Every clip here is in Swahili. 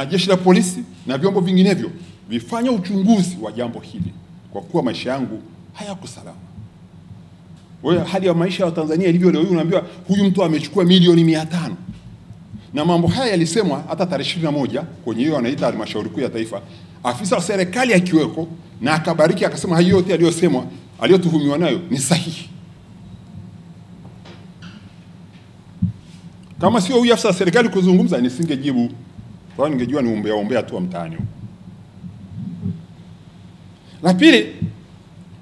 na jeshi la polisi na vyombo vinginevyo vifanye uchunguzi wa jambo hili, kwa kuwa maisha yangu hayako salama. Wewe, hali ya maisha ya Tanzania ilivyo leo unaambiwa huyu mtu amechukua milioni mia tano na mambo haya yalisemwa hata tarehe ishirini na moja kwenye hiyo anaita halmashauri kuu ya taifa, afisa wa serikali akiweko na akabariki akasema hayo yote aliyosemwa aliyotuhumiwa nayo ni sahihi. Kama sio huyu afisa wa serikali kuzungumza, nisingejibu kwa hiyo ningejua ni umbea umbea tu wa mtaani. La pili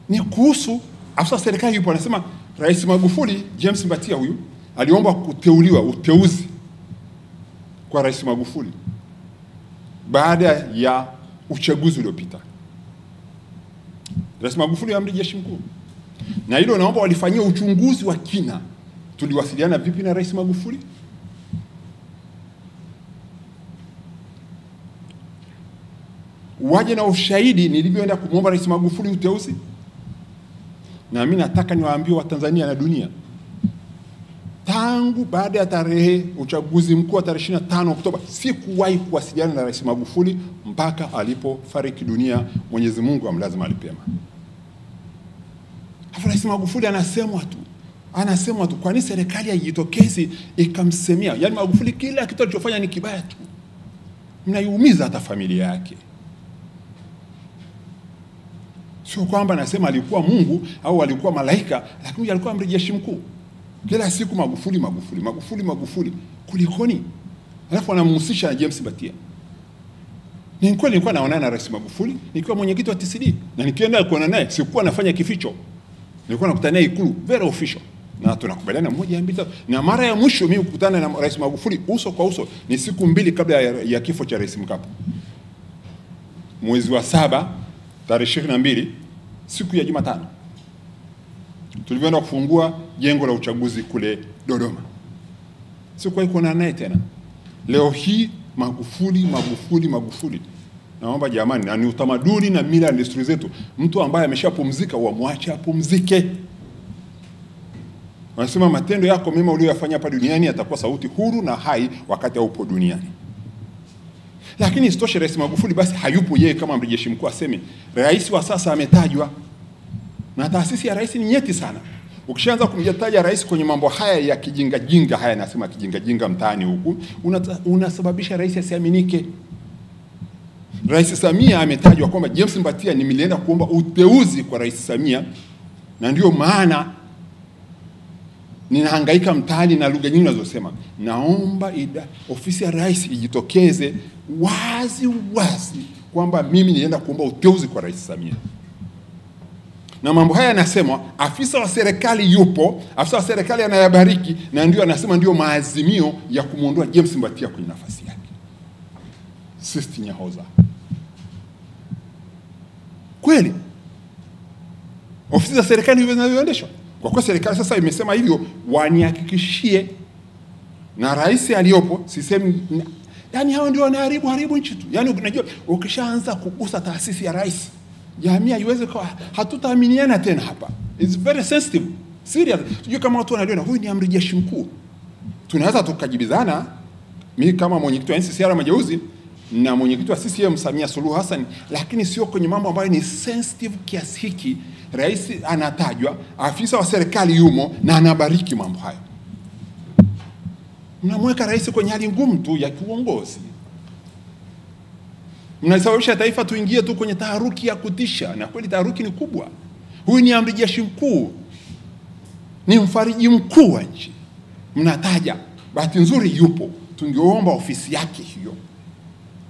ni kuhusu afisa serikali yupo anasema, Rais Magufuli, James Mbatia huyu aliomba kuteuliwa, uteuzi kwa Rais Magufuli baada ya uchaguzi uliopita. Rais Magufuli amri jeshi mkuu, na hilo naomba walifanyia uchunguzi wa kina. Tuliwasiliana vipi na Rais Magufuli? Waje na ushahidi nilivyoenda kumwomba Rais Magufuli uteuzi. Na mimi nataka niwaambie Watanzania na dunia, tangu baada ya tarehe uchaguzi mkuu wa tarehe 25 Oktoba sikuwahi kuwasiliana na Rais Magufuli mpaka alipofariki dunia. Mwenyezi Mungu amlazima alipema. Halafu Rais Magufuli anasemwa tu anasemwa tu. Kwa nini serikali haijitokezi ikamsemea? Yaani Magufuli kila kitu alichofanya ni kibaya tu, mnaiumiza hata familia yake. Sio kwamba nasema alikuwa Mungu au alikuwa malaika, lakini alikuwa amri jeshi mkuu. Kila siku Magufuli, Magufuli, Magufuli, Magufuli, kulikoni? Alafu anamhusisha na James Batia. Ni kweli nilikuwa naonana na Rais Magufuli nikiwa mwenyekiti wa TCD, na nikienda kuona naye sikuwa nafanya kificho, nilikuwa nakutana naye Ikulu, very official, na tunakubaliana moja mbili tatu. Na mara ya mwisho mimi kukutana na Rais Magufuli uso kwa uso ni siku mbili kabla ya, ya kifo cha Rais Mkapa, mwezi wa saba tarehe ishirini na mbili siku ya Jumatano tulivyoenda kufungua jengo la uchaguzi kule Dodoma. Sikuwahi kuonana naye tena. Leo hii Magufuli, Magufuli, Magufuli. Naomba jamani, na ni utamaduni na mila na desturi zetu, mtu ambaye ameshapumzika wamwache apumzike. Wanasema matendo yako mema uliyoyafanya hapa duniani yatakuwa sauti huru na hai wakati haupo duniani. Lakini isitoshe, Rais Magufuli basi hayupo yeye kama amiri jeshi mkuu aseme rais wa sasa ametajwa, na taasisi ya rais ni nyeti sana. Ukishaanza kumjataja rais kwenye mambo haya ya kijinga jinga haya, nasema kijinga jinga mtaani huku, unasababisha una rais asiaminike. Rais Samia ametajwa kwamba James Mbatia, nimelienda kuomba uteuzi kwa Rais Samia, na ndio maana ninahangaika mtaani na lugha nyingi nazosema. Naomba ida, ofisi ya rais ijitokeze wazi wazi kwamba mimi nienda kuomba uteuzi kwa Rais Samia, na mambo haya yanasemwa, afisa wa serikali yupo, afisa wa serikali anayabariki, na ndio anasema ndio maazimio ya kumwondoa James Mbatia kwenye nafasi yake. Sisti Nyahoza, kweli ofisi za serikali hivyo zinavyoendeshwa? Kwa kuwa serikali sasa imesema hivyo, wanihakikishie na rais aliyopo, sisemi yani, hao ndio wanaharibu haribu nchi tu. Yani unajua, ukishaanza kugusa taasisi ya rais, jamii haiwezi kwa, hatutaaminiana tena hapa. It's very sensitive serious. Sijui kama watu wanaliona, huyu ni amri jeshi mkuu. Tunaweza tukajibizana, mimi kama mwenyekiti wa NCCR Mageuzi na mwenyekiti wa CCM Samia Suluhu Hassan, lakini sio kwenye mambo ambayo ni sensitive kiasi hiki. Rais anatajwa, afisa wa serikali yumo na anabariki mambo hayo. Mnamweka rais kwenye hali ngumu tu ya kiuongozi, mnasababisha taifa tuingie tu kwenye taharuki ya kutisha, na kweli taharuki ni kubwa. Huyu ni amri jeshi mkuu, ni mfariji mkuu wa nchi, mnataja. Bahati nzuri yupo, tungeomba ofisi yake hiyo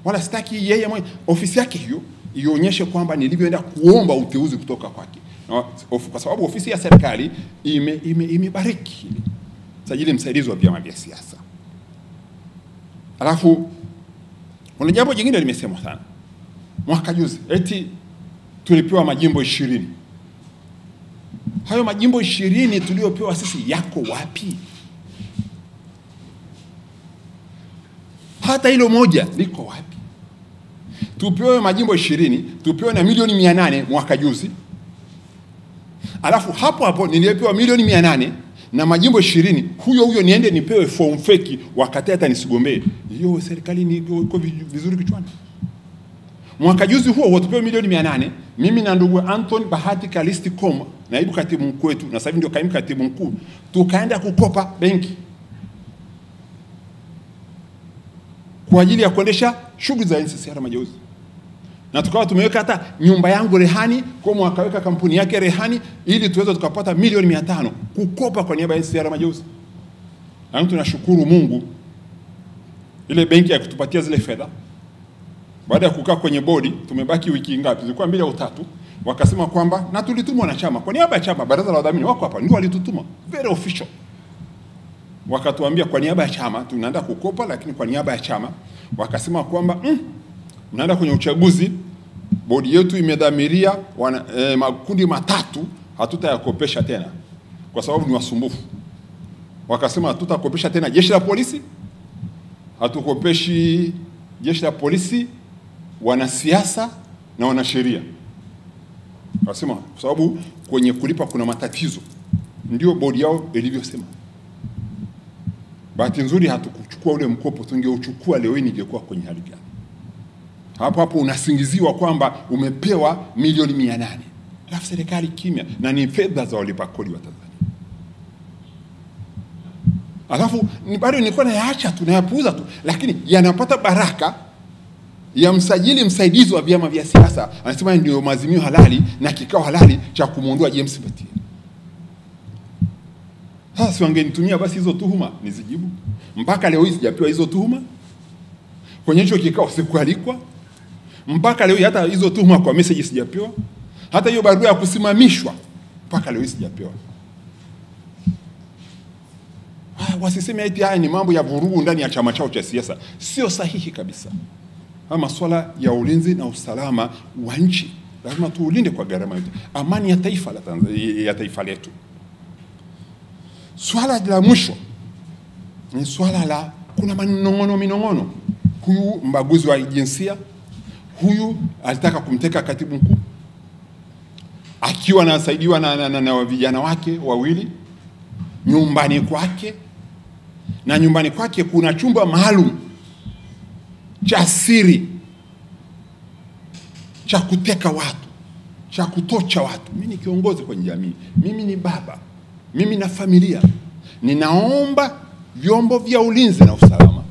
wala sitaki yeye mwenye ofisi yake hiyo ionyeshe kwamba nilivyoenda kuomba uteuzi kutoka kwake, kwa sababu ofisi ya serikali imebariki ime, ime, sajili msaidizi wa vyama vya siasa. Alafu kuna jambo jingine limesemwa sana mwaka juzi, eti tulipewa majimbo ishirini. Hayo majimbo ishirini tuliyopewa sisi yako wapi? Hata hilo moja liko wapi? Tupewe majimbo ishirini, tupewe na milioni mia nane mwaka juzi, alafu hapo hapo niliyepewa milioni mia nane na majimbo ishirini, huyo huyo niende nipewe form feki wakati hata nisigombee. Hiyo serikali iko vizuri kichwani? Mwaka juzi huo watupewe milioni mia nane mimi na ndugu Anthony Bahati Kalisti Koma, naibu katibu mkuu wetu na sasa hivi ndio kaimu katibu mkuu, tukaenda kukopa benki kwa ajili ya kuendesha shughuli za NCCR Mageuzi, na tukawa tumeweka hata nyumba yangu rehani, kwa akaweka kampuni yake rehani, ili tuweze tukapata milioni mia tano kukopa kwa niaba ya NCCR Mageuzi. Na tunashukuru Mungu, ile benki ya kutupatia zile fedha. Baada ya kukaa kwenye bodi, tumebaki wiki ngapi? Zilikuwa mbili au tatu, wakasema kwamba na tulitumwa na chama. Kwa niaba ya chama, baraza la wadhamini wako hapa, ndio walitutuma. Very official, wakatuambia kwa niaba ya chama tunaenda kukopa, lakini kwa niaba ya chama wakasema kwamba mm, mnaenda kwenye uchaguzi, bodi yetu imedhamiria wana, e, makundi matatu hatutayakopesha tena kwa sababu ni wasumbufu. Wakasema hatutakopesha tena jeshi la polisi, hatukopeshi jeshi la polisi wanasiasa na wanasheria. Wakasema kwa sababu kwenye kulipa kuna matatizo, ndio bodi yao ilivyosema. Bahati nzuri hatukuchukua ule mkopo, tungeuchukua leo hii ningekuwa kwenye hali gani? Hapo hapo unasingiziwa kwamba umepewa milioni mia nane alafu serikali kimya, na ni fedha za walipa kodi wa Tanzania. Alafu ni bado nilikuwa nayaacha tu nayapuuza tu, lakini yanapata baraka ya msajili msaidizi wa vyama vya siasa, anasema ndio maazimio halali na kikao halali cha kumwondoa James Mbatia. Sasa si wangenitumia basi hizo tuhuma nizijibu? Mpaka leo hii sijapewa hizo tuhuma, kwenye hicho kikao sikualikwa, mpaka leo hata hizo tuhuma kwa message sijapewa, hata hiyo barua ya kusimamishwa mpaka leo hii sijapewa. Wasiseme eti haya ni mambo ya vurugu ndani ya chama chao cha siasa, sio sahihi kabisa. Haya masuala ya ulinzi na usalama wa nchi lazima tuulinde kwa gharama yote, amani ya taifa la Tanzania, ya taifa letu. Swala la mwisho ni swala la kuna manong'ono minong'ono. Huyu mbaguzi wa jinsia, huyu alitaka kumteka katibu mkuu akiwa anasaidiwa na, na, na, na vijana wake wawili nyumbani kwake, na nyumbani kwake kuna chumba maalum cha siri cha kuteka watu, cha kutocha watu. Mimi ni kiongozi kwenye jamii, mimi ni baba, mimi na familia. Ninaomba vyombo vya ulinzi na usalama,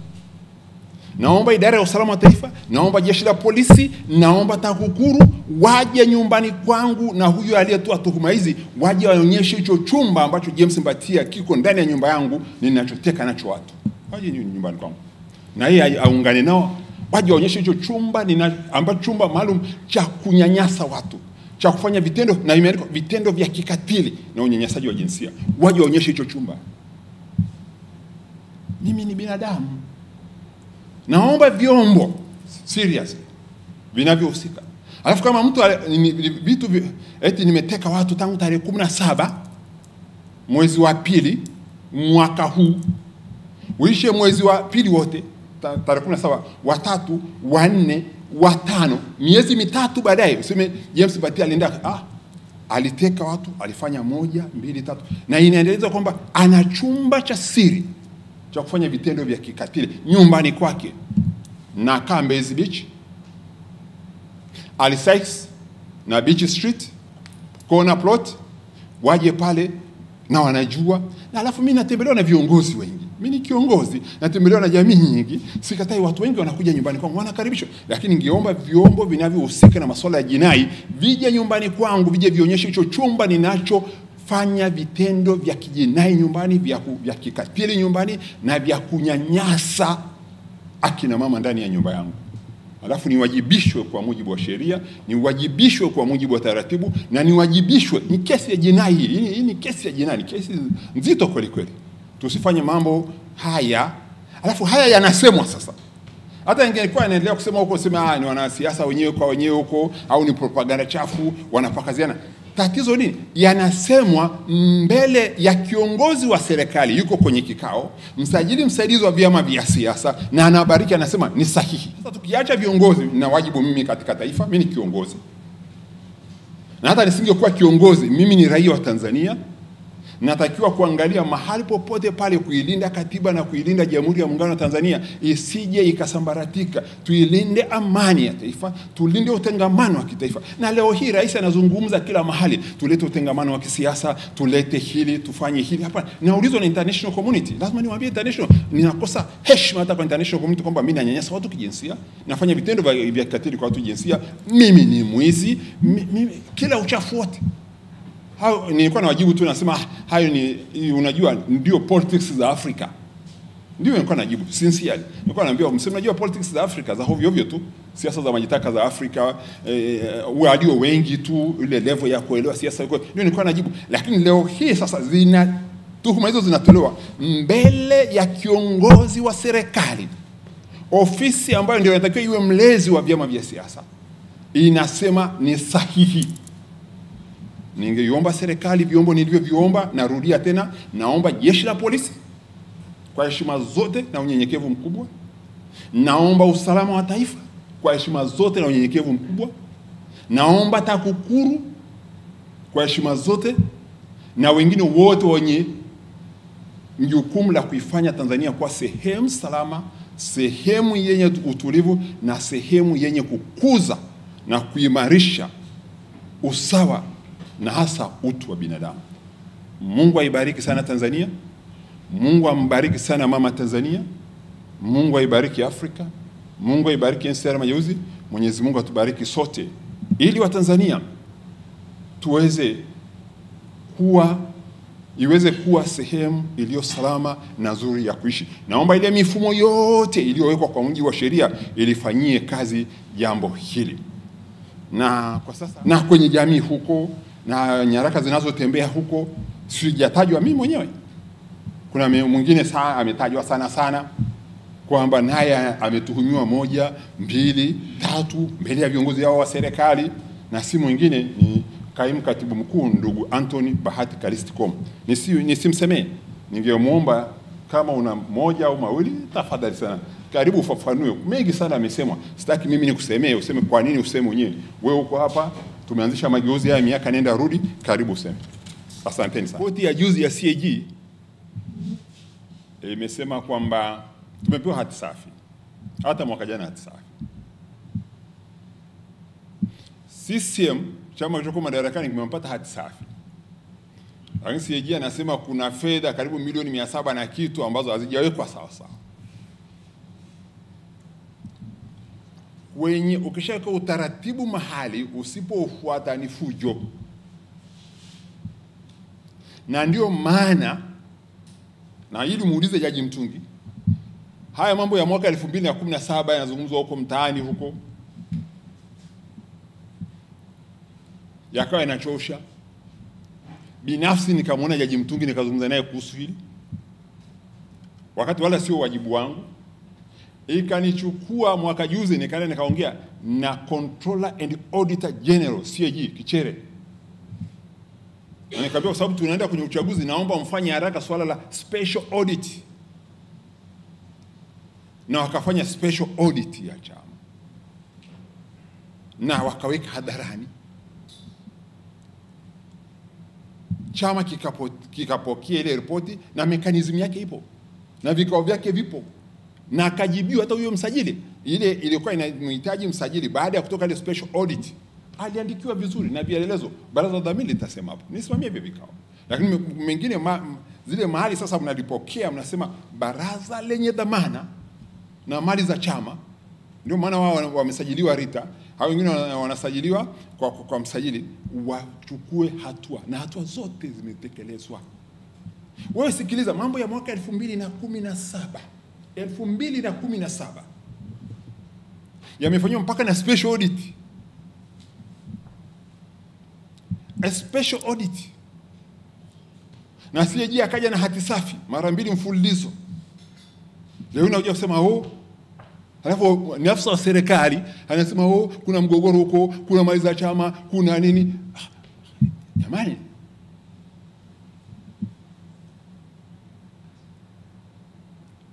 naomba idara ya usalama wa taifa, naomba jeshi la polisi, naomba TAKUKURU waje nyumbani kwangu, na huyo aliyetoa tuhuma hizi waje waonyeshe hicho chumba ambacho James Mbatia kiko ndani ya nyumba yangu ninachoteka nacho watu, waje nyumbani kwangu. Na yeye aungane nao waje waonyeshe hicho chumba nina, ambacho chumba maalum cha kunyanyasa watu cha kufanya vitendo na imeandikwa vitendo vya kikatili na unyanyasaji wa jinsia, waje waonyeshe hicho chumba. Mimi ni binadamu, naomba vyombo serious vinavyohusika. Alafu kama mtu vitu eti nimeteka watu tangu tarehe kumi na saba mwezi wa pili mwaka huu uishe mwezi wa pili wote tarehe kumi na saba watatu wanne watano miezi mitatu baadaye useme James Mbatia alienda ah, aliteka watu alifanya moja mbili tatu, na inaendeleza kwamba ana chumba cha siri cha kufanya vitendo vya kikatili nyumbani kwake, na kaa Mbezi Beach, Ali na Beach Street corner plot, waje pale na wanajua, na alafu mimi natembelewa na viongozi wengi. Mimi ni kiongozi, natembelewa na jamii nyingi, sikatai. Watu wengi wanakuja nyumbani kwangu, wanakaribishwa, lakini ningeomba vyombo vinavyohusika na masuala ya jinai vije nyumbani kwangu, vije vionyeshe hicho chumba ninacho fanya vitendo vya kijinai nyumbani, vya, vya kikatili nyumbani na vya kunyanyasa akina mama ndani ya nyumba yangu, alafu niwajibishwe kwa mujibu wa sheria, niwajibishwe kwa mujibu wa taratibu na niwajibishwe. Ni kesi ya jinai hii, hii ni kesi ya jinai, ni kesi nzito kweli kweli. Tusifanye mambo haya alafu haya yanasemwa sasa. Hata ingekuwa inaendelea kusema huko, sema ah, ni wanasiasa wenyewe kwa wenyewe huko, au ni propaganda chafu wanapakaziana. Tatizo nini? Yanasemwa mbele ya kiongozi wa serikali, yuko kwenye kikao, msajili msaidizi wa vyama vya siasa, na anabariki, anasema ni sahihi. Sasa tukiacha viongozi, na wajibu mimi katika taifa, mimi ni kiongozi, na hata nisingekuwa kiongozi, mimi ni raia wa Tanzania natakiwa kuangalia mahali popote pale kuilinda katiba na kuilinda Jamhuri ya Muungano wa Tanzania isije ikasambaratika. Tuilinde amani ya taifa, tulinde utengamano wa kitaifa. Na leo hii rais anazungumza kila mahali, tulete utengamano wa kisiasa, tulete hili, tufanye hili. Hapa naulizwa na international community, lazima niwaambie international, ninakosa heshima hata kwa international community kwamba mimi nanyanyasa watu kijinsia, nafanya vitendo vya kikatili kwa watu kijinsia, mimi ni mwizi, mimi, kila uchafu wote hayo nilikuwa na wajibu tu nasema "Ah, hayo ni unajua ndio politics za Afrika. Ndio nilikuwa najibu sincerely nilikuwa naambia mseme najua politics za Afrika za hovyo hovyo tu. Siasa za majitaka za Afrika eh, walio wengi tu ile level ya kuelewa siasa ndio nilikuwa najibu. Lakini leo hii sasa zina tuhuma hizo zinatolewa mbele ya kiongozi wa serikali. Ofisi ambayo ndio inatakiwa iwe mlezi wa vyama vya siasa inasema ni sahihi Ningeiomba serikali vyombo nilivyoviomba, narudia tena, naomba jeshi la polisi kwa heshima zote na unyenyekevu mkubwa, naomba usalama wa taifa kwa heshima zote na unyenyekevu mkubwa, naomba TAKUKURU kwa heshima zote na wengine wote wenye jukumu la kuifanya Tanzania kuwa sehemu salama, sehemu yenye utulivu na sehemu yenye kukuza na kuimarisha usawa na hasa utu wa binadamu. Mungu aibariki sana Tanzania. Mungu ambariki sana mama Tanzania. Mungu aibariki Afrika. Mungu aibariki NCCR Mageuzi. Mwenyezi Mungu atubariki sote ili Watanzania tuweze kuwa iweze kuwa sehemu iliyo salama na nzuri ya kuishi. Naomba ile mifumo yote iliyowekwa kwa mujibu wa sheria ilifanyie kazi jambo hili na kwa sasa na kwenye jamii huko na nyaraka zinazotembea huko, sijatajwa mimi mwenyewe. Kuna mwingine saa ametajwa sana sana kwamba naye ametuhumiwa moja, mbili, tatu mbele ya viongozi hao wa serikali, na si mwingine ni kaimu katibu mkuu ndugu Anthony Bahati Kalistikom. Nisi, nisimsemee, ningemwomba kama una moja au mawili, tafadhali sana, karibu ufafanue. Mengi sana amesemwa, sitaki mimi nikusemee, useme kwa nini useme mwenyewe. Wewe uko hapa, tumeanzisha mageuzi haya miaka nenda rudi, karibu sana. Asanteni sana. Ripoti ya juzi ya CAG imesema kwamba tumepewa hati safi, hata mwaka jana hati safi. CCM chama kilichokuwa madarakani kimempata hati safi, lakini CAG anasema kuna fedha karibu milioni mia saba na kitu ambazo hazijawekwa sawa sawa. Wenye ukishaweka utaratibu mahali usipofuata ni fujo, na ndio maana na ili muulize Jaji Mtungi, haya mambo ya mwaka elfu mbili na kumi na saba yanazungumzwa huko mtaani huko yakawa yanachosha. Binafsi nikamwona Jaji Mtungi nikazungumza naye kuhusu hili, wakati wala sio wajibu wangu. Ikanichukua mwaka juzi, nikaenda nikaongea na Controller and Auditor General CAG Kichere, na nikaambia kwa sababu tunaenda kwenye uchaguzi, naomba mfanye haraka swala la special audit, na wakafanya special audit ya chama. Na wakaweka hadharani. Chama kikapo, kikapokea ile ripoti na mekanizimu yake ipo. Na vikao vyake vipo na akajibiwa. Hata huyo msajili ile ilikuwa inamhitaji msajili, baada ya kutoka ile special audit aliandikiwa vizuri na vielelezo. Baraza la dhamini litasema hapo, nisimamie hivyo vikao, lakini mengine ma, zile mahali sasa mnalipokea mnasema baraza lenye dhamana na mali za chama. Ndio maana wao wamesajiliwa RITA, hao wengine wanasajiliwa kwa, kwa, kwa msajili. Wachukue hatua na hatua zote zimetekelezwa. Wewe sikiliza mambo ya mwaka elfu mbili na kumi na saba elfu mbili na kumi na saba yamefanywa mpaka na special audit, a special audit, na CAG akaja na hati safi mara mbili mfululizo. Leo unakuja kusema oh, alafu ni afisa wa serikali anasema oh, kuna mgogoro huko, kuna mali za chama, kuna nini. Ah, Jamani,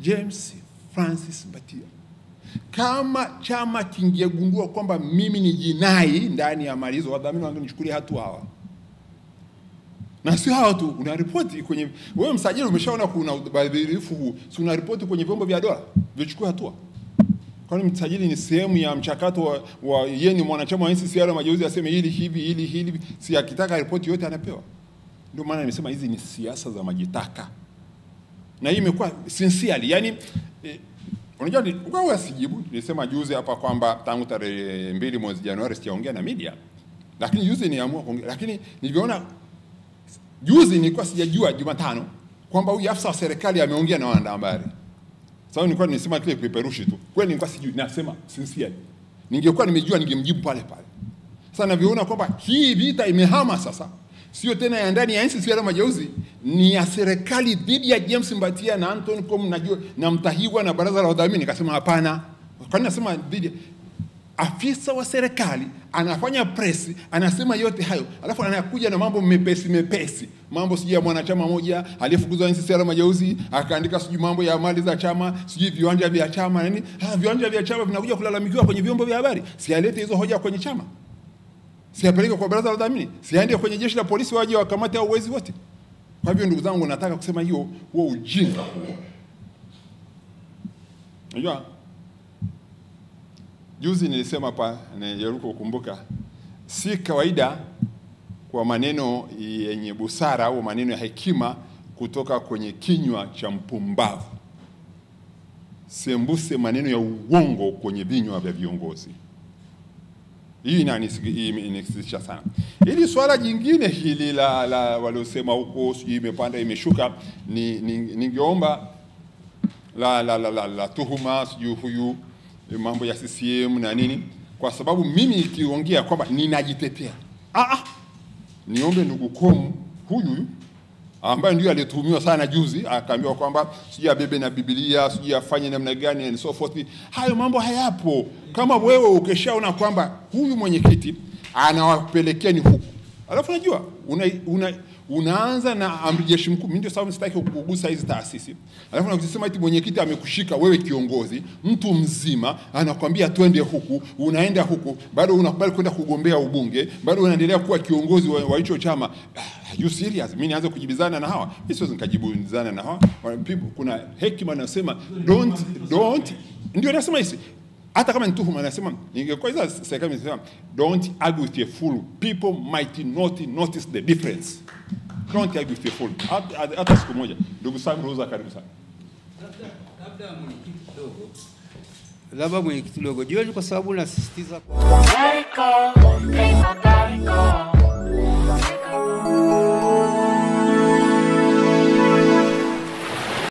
James Francis Mbatia, kama chama kingegundua kwamba mimi ni jinai ndani ya mali hizo, wadhamini wangenichukulia hatua hawa. na sio hao tu, unaripoti kwenye wewe msajili, umeshaona kuna ubadhirifu huu, si unaripoti kwenye vyombo vya dola vichukue hatua. Kwani msajili ni sehemu ya mchakato wa, wa yeye ni mwanachama wa NCCR Mageuzi, aseme hili hivi hili hili, si akitaka ripoti yote anapewa. Ndio maana nimesema hizi ni siasa za majitaka, na hii imekuwa sincerely, yani eh, unajua ni- wewe sijibu. Nilisema juzi hapa kwamba tangu tarehe mbili mwezi Januari sijaongea na media, lakini juzi niamua kuongea, lakini niliona juzi nilikuwa sijajua Jumatano kwamba huyu afisa wa serikali ameongea na wanahabari. Sasa nilikuwa nimesema kile kipeperushi tu. Kweli nilikuwa sijui, nasema sincerely. Ningekuwa nimejua ningemjibu pale pale. Sasa navyoona kwamba hii vita imehama sasa, sio tena ya ndani ya nchi, NCCR majeuzi, ni ya serikali dhidi ya James Mbatia na Anton Com na, na Mtahiwa na baraza la wadhamini. Nikasema hapana. Kwa nini nasema dhidi? Afisa wa serikali anafanya presi, anasema yote hayo, alafu anakuja na mambo mepesi mepesi, mambo sijui ya mwanachama moja aliyefukuzwa NCCR Mageuzi akaandika sijui mambo ya mali za chama, sijui viwanja vya chama nini. Ha, viwanja vya chama vinakuja kulalamikiwa kwenye vyombo vya habari, sialete hizo hoja kwenye chama siapeleke kwa baraza la dhamini, siaende kwenye jeshi la polisi waje wakamate au wezi wote. Kwa hivyo ndugu zangu, nataka kusema hiyo huo ujinga huo. Unajua, juzi nilisema hapa, najaribu kukumbuka, si kawaida kwa maneno yenye busara au maneno ya hekima kutoka kwenye kinywa cha mpumbavu, sembuse maneno ya uongo kwenye vinywa vya viongozi. Hii inanisi- hii inanisikitisha sana. Ili swala jingine hili la, la waliosema huko sijui imepanda imeshuka, ni, ni, la, la, la, la, la tuhuma sijui huyu eh, mambo ya CCM na nini, kwa sababu mimi ikiongea kwamba ninajitetea, ah, ah, niombe ndugu Komu huyu ambaye ndio alitumiwa sana juzi, akaambiwa kwamba sijui abebe na Biblia, sijui afanye namna gani and so forth. Hayo mambo hayapo. Kama wewe ukishaona kwamba huyu mwenyekiti anawapelekea ni huku, alafu unajua una, una, unaanza na amri jeshi mkuu. Mimi ndio sababu sitaki kugusa hizi taasisi, alafu nakisema eti mwenyekiti amekushika wewe, kiongozi mtu mzima, anakwambia twende huku, unaenda huku, bado unakubali kwenda kugombea ubunge, bado unaendelea kuwa kiongozi wa hicho chama. Are you serious? Mimi nianze kujibizana na hawa? Mimi siwezi nikajibizana na hawa. People, kuna hekima nasema don't don't, ndio nasema hizi hata kama ni tuhuma anasema ningekuwa hizo serikali imesema don't argue with a fool. People might not notice the difference. Don't argue with a fool. Hata siku moja. Ndugu Sam Ruza karibu sana. Labda mwenyekiti kidogo. Labda mwenyekiti kidogo. Jioni kwa sababu nasisitiza kwa